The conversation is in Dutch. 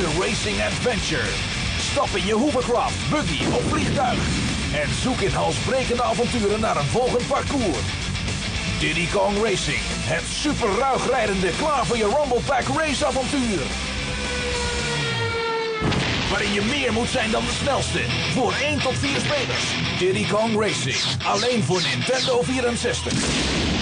De racing adventure. Stap in je hovercraft, buggy of vliegtuig. En zoek in halsbrekende avonturen naar een volgend parcours. Diddy Kong Racing. Het super ruig rijdende, klaar voor je Rumble Pack race avontuur. Waarin je meer moet zijn dan de snelste. Voor 1 tot 4 spelers. Diddy Kong Racing. Alleen voor Nintendo 64.